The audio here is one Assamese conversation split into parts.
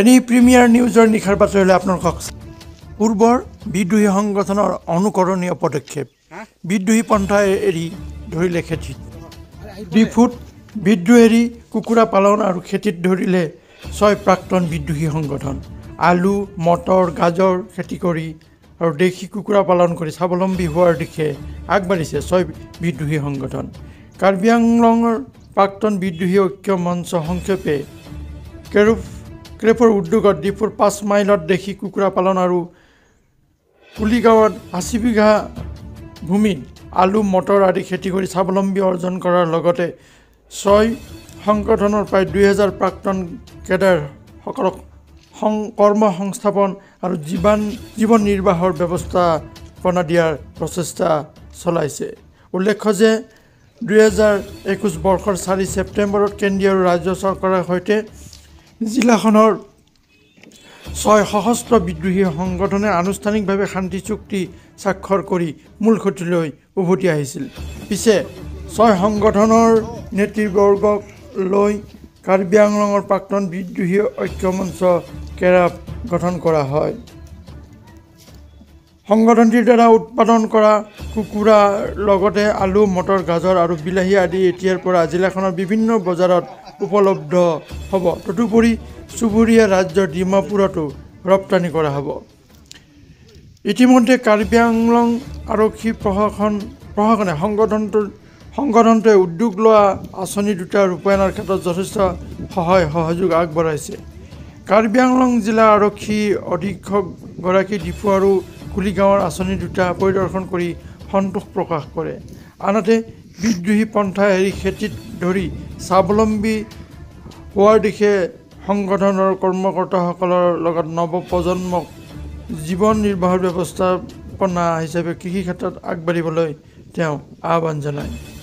এনেই প্ৰিমিয়াৰ নিউজৰ নিশাৰ বাতৰিলৈ আপোনালোকক পূৰ্বৰ বিদ্ৰোহী সংগঠনৰ অনুকৰণীয় পদক্ষেপ। বিদ্ৰোহী পন্থা এৰি ধৰিলে খেতিত ডিফুত বিদ্ৰোহ এৰি কুকুৰা পালন আৰু খেতিত ধৰিলে ছয় প্ৰাক্তন বিদ্ৰোহী সংগঠন। আলু মটৰ গাজৰ খেতি কৰি আৰু দেশী কুকুৰা পালন কৰি স্বাৱলম্বী হোৱাৰ দিশে আগবাঢ়িছে ছয় বিদ্ৰোহী সংগঠন। কাৰ্বি আংলঙৰ প্ৰাক্তন বিদ্ৰোহী ঐক্য মঞ্চ সংক্ষেপে কেৰুপ ক্ৰেপৰ উদ্যোগত ডিপুৰ পাঁচ মাইলত দেশী কুকুৰা পালন আৰু কুলিগাঁৱত আশী বিঘা ভূমিত আলু মটৰ আদি খেতি কৰি স্বাৱলম্বী অৰ্জন কৰাৰ লগতে ছয় সংগঠনৰ প্ৰায় দুই হাজাৰ প্ৰাক্তন কেডাৰসকলক সং কৰ্ম সংস্থাপন আৰু জীৱন জীৱন নিৰ্বাহৰ ব্যৱস্থাপনা দিয়াৰ প্ৰচেষ্টা চলাইছে। উল্লেখ্য যে দুহেজাৰ একৈছ বৰ্ষৰ চাৰি ছেপ্টেম্বৰত কেন্দ্ৰীয় আৰু ৰাজ্য চৰকাৰৰ সৈতে জিলাখনৰ ছয় সশস্ত্ৰ বিদ্ৰোহী সংগঠনে আনুষ্ঠানিকভাৱে শান্তি চুক্তি স্বাক্ষৰ কৰি মূল সুঁতিলৈ উভতি আহিছিল। পিছে ছয় সংগঠনৰ নেতৃবৰ্গক লৈ কাৰ্বি আংলঙৰ প্ৰাক্তন বিদ্ৰোহী ঐক্যমঞ্চ কেৰাপ গঠন কৰা হয়। সংগঠনটিৰ দ্বাৰা উৎপাদন কৰা কুকুৰাৰ লগতে আলু মটৰ গাজৰ আৰু বিলাহী আদি এতিয়াৰ পৰা জিলাখনৰ বিভিন্ন বজাৰত উপলব্ধ হ'ব। তদুপৰি চুবুৰীয়া ৰাজ্য ডিমাপুৰতো ৰপ্তানি কৰা হ'ব। ইতিমধ্যে কাৰ্বি আংলং আৰক্ষী প্ৰশাসন প্ৰশাসনে সংগঠনটোৰ সংগঠনটোৱে উদ্যোগ লোৱা আঁচনি দুটা ৰূপায়ণৰ ক্ষেত্ৰত যথেষ্ট সহায় সহযোগ আগবঢ়াইছে। কাৰ্বি আংলং জিলা আৰক্ষী অধীক্ষকগৰাকী ডিফু আৰু কুলিগাঁৱৰ আঁচনি দুটা পৰিদৰ্শন কৰি সন্তোষ প্ৰকাশ কৰে। আনহাতে বিদ্ৰোহী পন্থা এৰি খেতিত ধৰি স্বাৱলম্বী হোৱাৰ দিশে সংগঠনৰ কৰ্মকৰ্তাসকলৰ লগত নৱপ্ৰজন্মক জীৱন নিৰ্বাহৰ ব্যৱস্থাপনা হিচাপে কৃষি ক্ষেত্ৰত আগবাঢ়িবলৈ তেওঁ আহ্বান জনায়।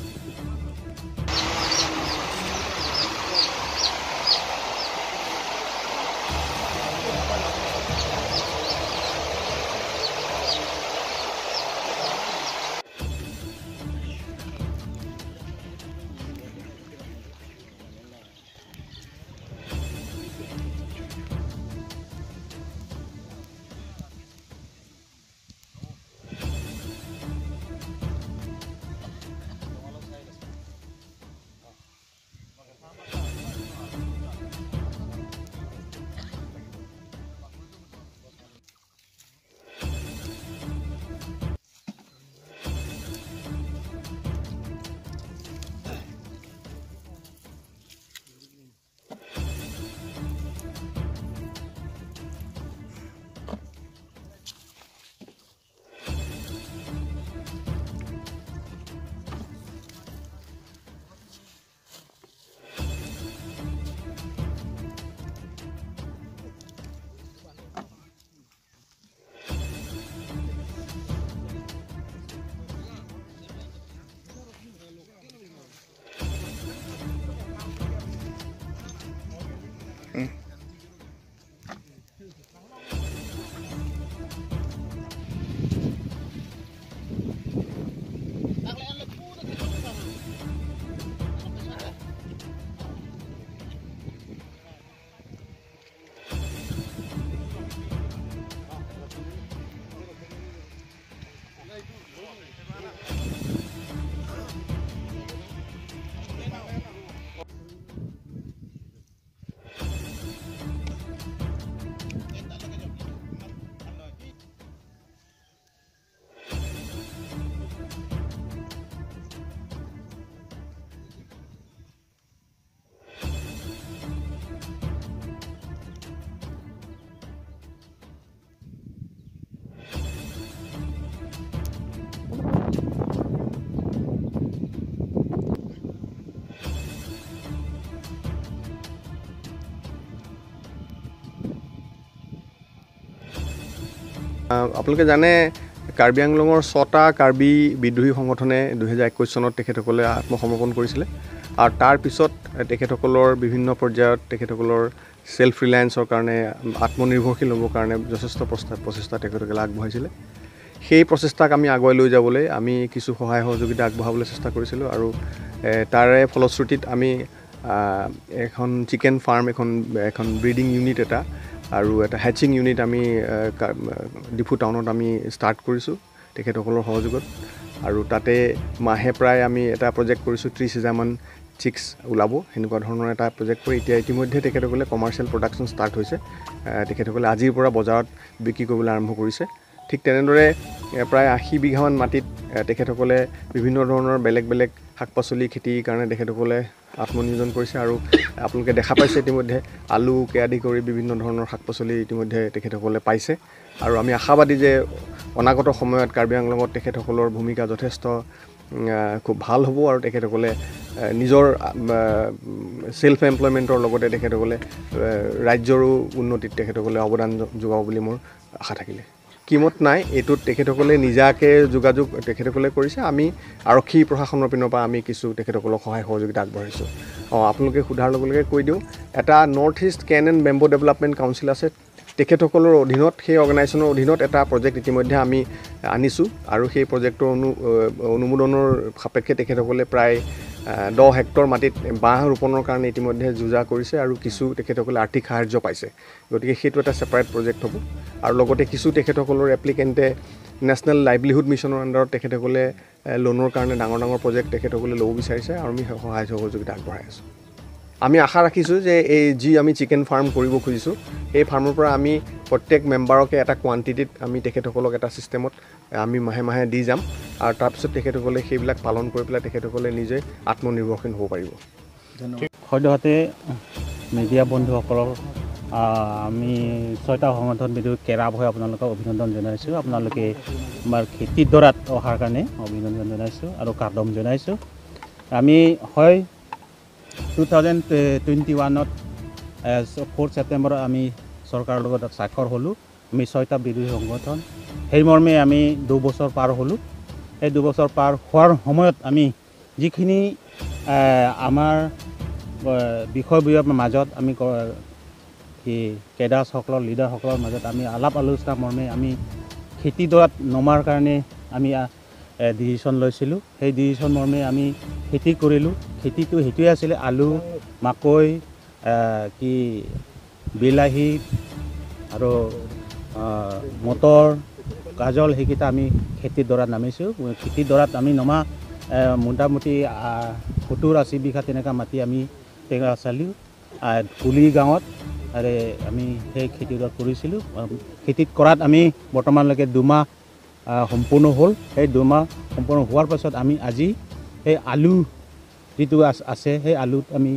আপোনালোকে জানে কাৰ্বি আংলঙৰ ছটা কাৰ্বি বিদ্ৰোহী সংগঠনে দুহেজাৰ একৈছ চনত তেখেতসকলে আত্মসমৰ্পণ কৰিছিলে। আৰু তাৰ পিছত তেখেতসকলৰ বিভিন্ন পৰ্যায়ত তেখেতসকলৰ ছেল্ফ ৰিলায়েন্সৰ কাৰণে আত্মনিৰ্ভৰশীল হ'বৰ কাৰণে যথেষ্ট প্ৰচেষ্টা প্ৰচেষ্টা তেখেতসকলে আগবঢ়াইছিলে। সেই প্ৰচেষ্টাক আমি আগুৱাই লৈ যাবলৈ আমি কিছু সহায় সহযোগিতা আগবঢ়াবলৈ চেষ্টা কৰিছিলোঁ আৰু তাৰে ফলশ্ৰুতিত আমি এখন চিকেন ফাৰ্ম এখন এখন ব্ৰিডিং ইউনিট এটা আৰু এটা হেচিং ইউনিট আমি ডিফু টাউনত আমি ষ্টাৰ্ট কৰিছোঁ তেখেতসকলৰ সহযোগত। আৰু তাতে মাহে প্ৰায় আমি এটা প্ৰজেক্ট কৰিছোঁ ত্ৰিছ হাজাৰমান চিক্স ওলাব সেনেকুৱা ধৰণৰ এটা প্ৰজেক্ট কৰি এতিয়া ইতিমধ্যে তেখেতসকলে কমাৰ্চিয়েল প্ৰডাকশ্যন ষ্টাৰ্ট হৈছে। তেখেতসকলে আজিৰ পৰা বজাৰত বিক্ৰী কৰিবলৈ আৰম্ভ কৰিছে। ঠিক তেনেদৰে প্ৰায় আশী বিঘামান মাটিত তেখেতসকলে বিভিন্ন ধৰণৰ বেলেগ বেলেগ শাক পাচলি খেতিৰ কাৰণে তেখেতসকলে আত্মনিয়োজন কৰিছে আৰু আপোনালোকে দেখা পাইছে ইতিমধ্যে আলুকে আদি কৰি বিভিন্ন ধৰণৰ শাক পাচলি ইতিমধ্যে তেখেতসকলে পাইছে। আৰু আমি আশাবাদী যে অনাগত সময়ত কাৰ্বি আংলঙত তেখেতসকলৰ ভূমিকা যথেষ্ট খুব ভাল হ'ব আৰু তেখেতসকলে নিজৰ ছেল্ফ এমপ্লয়মেণ্টৰ লগতে তেখেতসকলে ৰাজ্যৰো উন্নতিত তেখেতসকলে অৱদান যোগাব বুলি মোৰ আশা থাকিলে। কিমত নাই এইটোত তেখেতসকলে নিজাকে যোগাযোগ তেখেতসকলে কৰিছে। আমি আৰক্ষী প্ৰশাসনৰ পিনৰ পৰা আমি কিছু তেখেতসকলক সহায় সহযোগিতা আগবঢ়াইছোঁ। অঁ আপোনালোকে সোধাৰ লগে লগে কৈ দিওঁ এটা north east cane and bamboo development council আছে। তেখেতসকলৰ অধীনত সেই অৰ্গেনাইজেশ্যনৰ অধীনত এটা প্ৰজেক্ট ইতিমধ্যে আমি আনিছোঁ। আৰু সেই প্ৰজেক্টৰ অনু অনুমোদনৰ সাপেক্ষে তেখেতসকলে প্ৰায় দহ হেক্টৰ মাটিত বাঁহ ৰোপণৰ কাৰণে ইতিমধ্যে যোজা কৰিছে আৰু কিছু তেখেতসকলে আৰ্থিক সাহাৰ্য পাইছে। গতিকে সেইটো এটা ছেপাৰেট প্ৰজেক্ট হ'ব। আৰু লগতে কিছু তেখেতসকলৰ এপ্লিকেণ্টে নেশ্যনেল লাইভলিহুড মিছনৰ আণ্ডাৰত তেখেতসকলে লোনৰ কাৰণে ডাঙৰ ডাঙৰ প্ৰজেক্ট তেখেতসকলে ল'ব বিচাৰিছে আৰু আমি সহায় সহযোগিতা আগবঢ়াই আছোঁ। আমি আশা ৰাখিছোঁ যে এই যি আমি চিকেন ফাৰ্ম কৰিব খুজিছোঁ সেই ফাৰ্মৰ পৰা আমি প্ৰত্যেক মেম্বাৰকে এটা কোৱান্টিটিত আমি তেখেতসকলক এটা ছিষ্টেমত আমি মাহে মাহে দি যাম আৰু তাৰপিছত তেখেতসকলে সেইবিলাক পালন কৰি পেলাই তেখেতসকলে নিজে আত্মনিৰ্ভৰশীল হ'ব পাৰিব। সদ্যহতে মিডিয়া বন্ধুসকলক আমি ছয়টা সংগঠন বিদ্যুৎ কেৰাব হৈ আপোনালোকক অভিনন্দন জনাইছোঁ। আপোনালোকে আমাৰ খেতিৰ দৰাত অহাৰ কাৰণে অভিনন্দন জনাইছোঁ আৰু কাৰ্ডম জনাইছোঁ। আমি হয় টু থাউজেণ্ড টুৱেণ্টি ওৱানত ফ'ৰ্থ ছেপ্টেম্বৰত আমি চৰকাৰৰ লগত স্বাক্ষৰ হ'লোঁ। আমি ছয়টা বিৰোধী সংগঠন। সেই মৰ্মে আমি দুবছৰ পাৰ হ'লোঁ। সেই দুবছৰ পাৰ হোৱাৰ সময়ত আমি যিখিনি আমাৰ বিষয়বোৰৰ মাজত আমি ক- কি কেডাৰসকলৰ লিডাৰসকলৰ মাজত আমি আলাপ আলোচনা মৰ্মে আমি খেতিডৰাত নমাৰ কাৰণে আমি ডিচিশ্যন লৈছিলোঁ। সেই ডিচিশ্যন মৰ্মে আমি খেতি কৰিলোঁ। খেতিটো সেইটোৱে আছিলে আলু মাকৈ কি বিলাহী আৰু মটৰ গাজল সেইকেইটা আমি খেতিৰ দৰাত নামিছোঁ। খেতিৰ দৰাত আমি নমা মোটামুটি সত্তৰ আশী বিঘা তেনেকুৱা মাটি আমি টেঙা চালিও কুলি গাঁৱত আৰু আমি সেই খেতিডৰাত কৰিছিলোঁ। খেতিত কৰাত আমি বৰ্তমানলৈকে দুমাহ সম্পূৰ্ণ হ'ল। সেই দুমাহ সম্পূৰ্ণ হোৱাৰ পাছত আমি আজি সেই আলু যিটো আছ- সেই আলুত আমি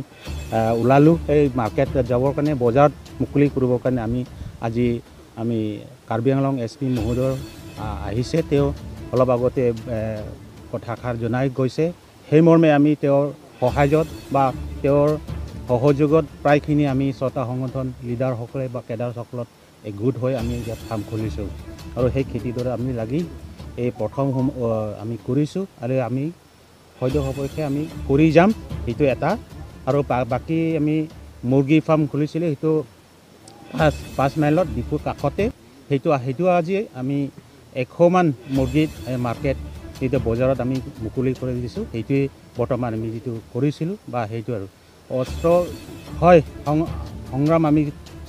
ওলালোঁ। সেই মাৰ্কেট যাবৰ কাৰণে বজাৰত মুকলি কৰিবৰ কাৰণে আমি আজি আমি কাৰ্বি আংলং এছ পি মহোদয় আহ, আহিছে। তেওঁ অলপ আগতে কথাষাৰ জনাই গৈছে। সেই মৰ্মে আমি তেওঁৰ সহায়ত বা তেওঁৰ সহযোগত প্ৰায়খিনি আমি ছটা সংগঠন লিডাৰসকলে বা কেডাৰসকলত একগোট হৈ আমি ইয়াত ফাৰ্ম খুলিছোঁ আৰু সেই খেতিডৰা আমি লাগি এই প্ৰথম আমি কৰিছোঁ আৰু আমি সদ্য সপক্ষে আমি কৰি যাম সেইটো এটা। আৰু বাকী আমি মুৰ্গী ফাৰ্ম খুলিছিলোঁ সেইটো পাঁচ পাঁচ মাইলত ডিপুৰ কাষতে। সেইটো সেইটো আজি আমি এশমান মুৰ্গীত এই মাৰ্কেট যিটো বজাৰত আমি মুকলি কৰি দিছোঁ সেইটোৱে বৰ্তমান আমি যিটো কৰিছিলোঁ বা সেইটো আৰু। অস্ত্ৰ হয় সং- সংগ্ৰাম আমি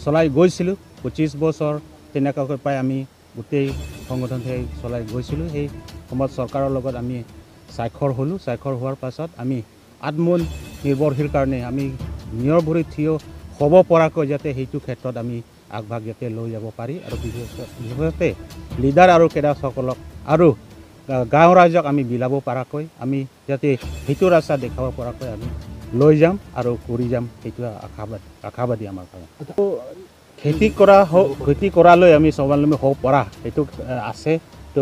চলাই গৈছিলোঁ পঁচিছ বছৰ তেনেকুৱাকৈ পাই আমি গোটেই সংগঠনটোৱে চলাই গৈছিলোঁ। সেই সময়ত চৰকাৰৰ লগত আমি স্বাক্ষৰ হ'লোঁ। স্বাক্ষৰ হোৱাৰ পাছত আমি আত্মনিৰ্ভৰশীল কাৰণে আমি নিয়ৰ ভৰিত থিয় হ'ব পৰাকৈ যাতে সেইটো ক্ষেত্ৰত আমি আগভাগ যাতে লৈ যাব পাৰি আৰু বিশেষ- বিশেষতে লিডাৰ আৰু কেডাৰসকলক আৰু গাঁও ৰাইজক আমি বিলাব পৰাকৈ আমি যাতে সেইটো ৰাস্তা দেখাব পৰাকৈ আমি লৈ যাম আৰু কৰি যাম সেইটো আশাবাদী আশাবাদী আমাৰ কাৰণে। খেতি কৰা হ- খেতি কৰালৈ আমি স্বাৱলম্বী হ'ব পৰা সেইটো আছে। তো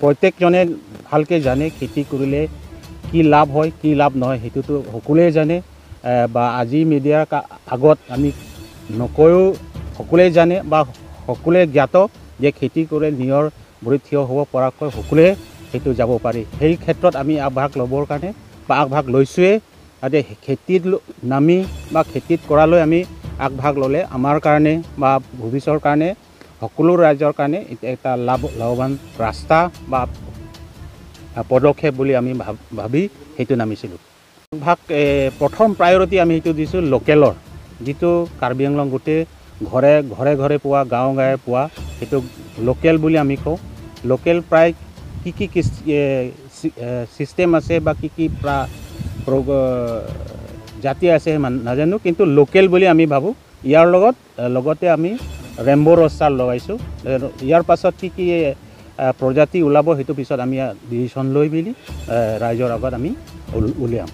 প্ৰত্যেকজনে ভালকৈ জানে খেতি কৰিলে কি লাভ হয় কি লাভ নহয় সেইটোতো সকলোৱে জানে। বা আজি মিডিয়াৰ আগত আমি নকৈও সকলোৱে জানে বা সকলোৱে জ্ঞাত যে খেতি কৰি নিজৰ ভৰিত থিয় হ'ব পৰাকৈ সকলোৱে সেইটো যাব পাৰি। সেই ক্ষেত্ৰত আমি আগভাগ ল'বৰ কাৰণে বা আগভাগ লৈছোঁৱেই যাতে খেতিত নামি বা খেতিত কৰালৈ আমি আগভাগ ল'লে আমাৰ কাৰণে বা ভৱিষ্যতৰ কাৰণে সকলো ৰাইজৰ কাৰণে এটা লাভ লাভৱান ৰাস্তা বা পদক্ষেপ বুলি আমি ভাব- সেইটো নামিছিলোঁ। ভাগ এ, প্ৰথম প্ৰায়ৰিটি আমি সেইটো দিছোঁ লোকেলৰ যিটো কাৰ্বি আংলং গোটেই ঘৰে ঘৰে ঘৰে পোৱা গাঁও গাঁৱে পোৱা সেইটো লোকেল বুলি আমি কওঁ। লোকেল প্ৰায় কি কি ছিষ্টেম আছে বা কি কি জাতি আছে মান- নাজানো কিন্তু লোকেল বুলি আমি ভাবোঁ। ইয়াৰ লগত লগতে আমি ৰেম্ব' ৰষ্টাৰ লগাইছোঁ। এ, ইয়াৰ পাছত কি কি প্ৰজাতি ওলাব সেইটো পিছত আমি ডিচিশ্যন লৈ মেলি ৰাইজৰ আগত আমি উল- উলিয়াম।